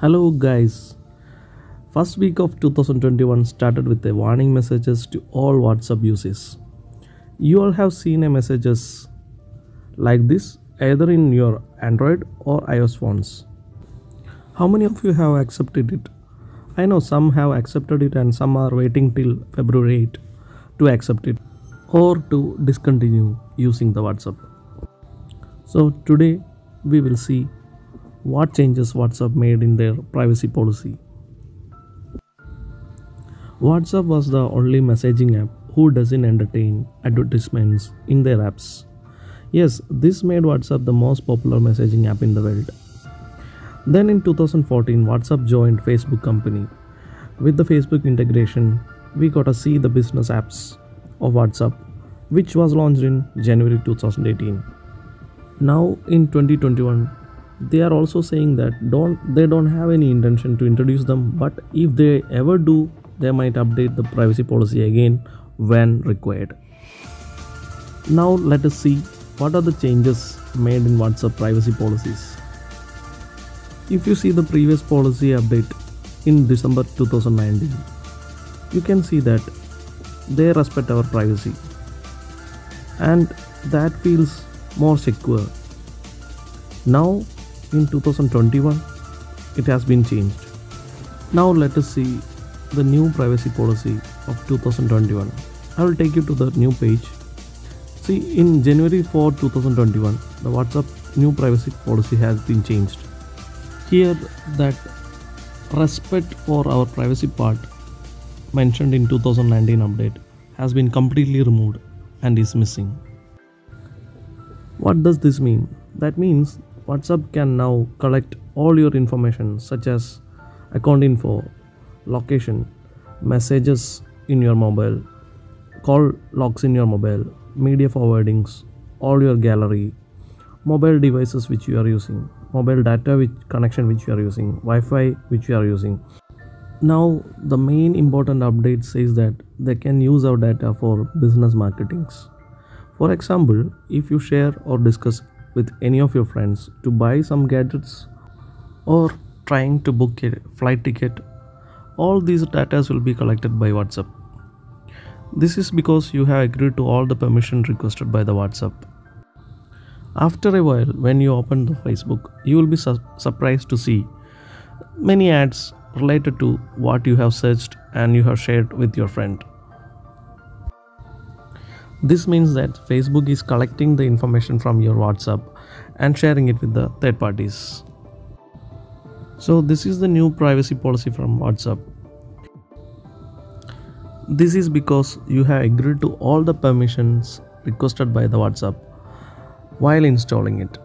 Hello guys. First week of 2021 started with a warning messages to all WhatsApp users. You all have seen a messages like this either in your Android or iOS phones. How many of you have accepted it? I know some have accepted it and some are waiting till February 8 to accept it or to discontinue using the WhatsApp. So today we will see what changes WhatsApp made in their privacy policy. WhatsApp was the only messaging app who doesn't entertain advertisements in their apps. Yes, this made WhatsApp the most popular messaging app in the world. Then in 2014, WhatsApp joined Facebook company. With the Facebook integration, we got to see the business apps of WhatsApp, which was launched in January 2018. Now in 2021, they are also saying that don't they don't have any intention to introduce them, but if they ever do, they might update the privacy policy again when required. Now let us see what are the changes made in WhatsApp privacy policies. If you see the previous policy update in December 2019, you can see that they respect our privacy and that feels more secure. Now in 2021, it has been changed. Now let us see the new privacy policy of 2021. I will take you to the new page. See, in January 4, 2021, the WhatsApp new privacy policy has been changed. Here, that respect for our privacy part mentioned in 2019 update has been completely removed and is missing. What does this mean? That means WhatsApp can now collect all your information such as account info, location, messages in your mobile, call logs in your mobile, media forwardings, all your gallery, mobile devices which you are using, mobile data which connection which you are using, Wi-Fi which you are using. Now the main important update says that they can use our data for business marketings. For example, if you share or discuss with any of your friends to buy some gadgets or trying to book a flight ticket, all these data will be collected by WhatsApp. This is because you have agreed to all the permission requested by the WhatsApp. After a while, when you open the Facebook, you will be su- surprised to see many ads related to what you have searched and you have shared with your friend. This means that Facebook is collecting the information from your WhatsApp and sharing it with the third parties. So, this is the new privacy policy from WhatsApp. This is because you have agreed to all the permissions requested by the WhatsApp while installing it,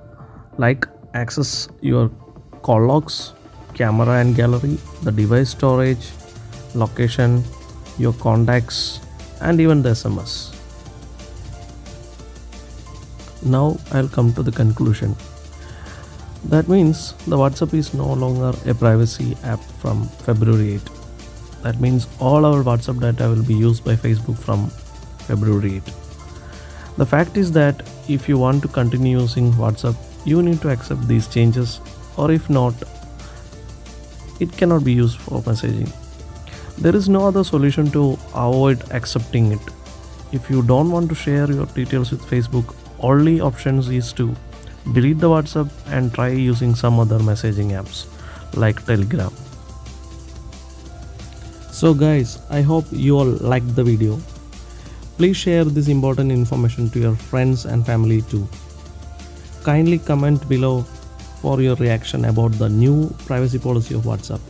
like access your call logs, camera and gallery, the device storage, location, your contacts, and even the SMS. Now I'll come to the conclusion. That means the WhatsApp is no longer a privacy app from February 8. That means all our WhatsApp data will be used by Facebook from February 8. The fact is that if you want to continue using WhatsApp, you need to accept these changes, or if not, it cannot be used for messaging. There is no other solution to avoid accepting it. If you don't want to share your details with Facebook, only options is to delete the WhatsApp and try using some other messaging apps like Telegram. So guys, I hope you all liked the video. Please share this important information to your friends and family too. Kindly comment below for your reaction about the new privacy policy of WhatsApp.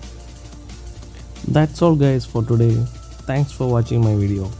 That's all guys for today. Thanks for watching my video.